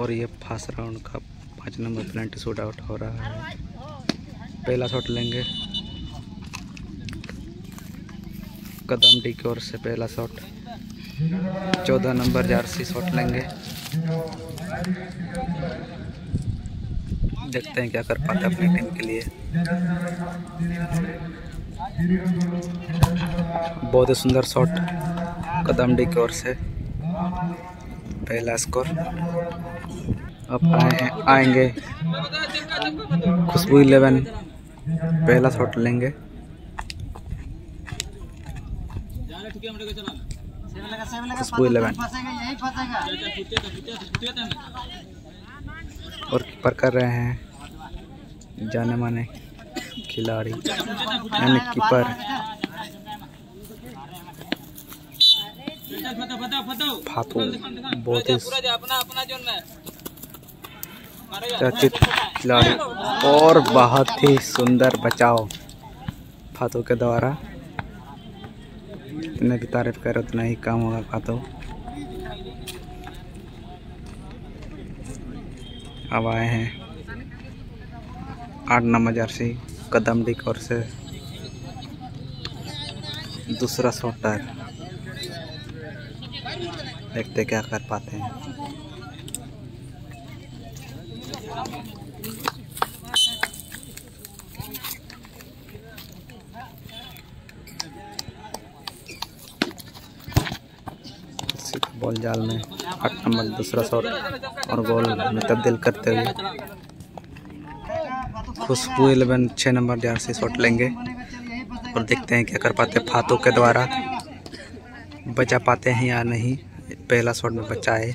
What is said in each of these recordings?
और ये fast round का पाँच नंबर प्लेंट शूट आउट हो रहा है। पहला शॉट लेंगे। कदम डी की ओर से पहला शॉट चौदह नंबर जारसी शॉट लेंगे। देखते हैं क्या कर पाते अपनी टीम के लिए। बहुत ही सुंदर शॉट कदम डी की ओर से। पहला स्कोर अब आए आएँगे। खुशबू इलेवन, पहला शॉट लेंगे। खुशबू इलेवन। और कीपर कर रहे हैं। जाने माने खिलाड़ी। यानी कीपर फातू बहुत ही चर्चित खिलाड़ी और बहुत ही सुंदर बचाव फातू के द्वारा। जितने भी तारीफ़ करे उतना ही कम होगा फातू अब आए हैं आठ नंबर जर्सी, कदम डी और से। दूसरा शॉटर। देखते क्या कर पाते हैं। बॉल जाल में आठ नंबर, दूसरा शॉट और गोल में तब्दील करते हुए। खुशबू इलेवन छः नंबर जार से शॉट लेंगे और देखते हैं क्या कर पाते हैं फातों के द्वारा। बचा पाते हैं या नहीं, पहला शॉट में बचाए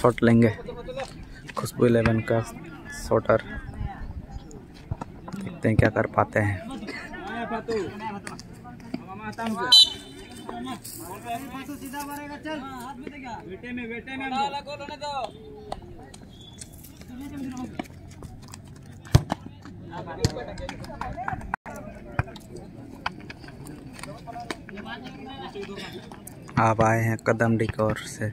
शॉट लेंगे। खुशबू इलेवन का शॉटर देखते हैं क्या कर पाते हैं। आप आए हैं कदम डी की ओर से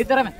इधर में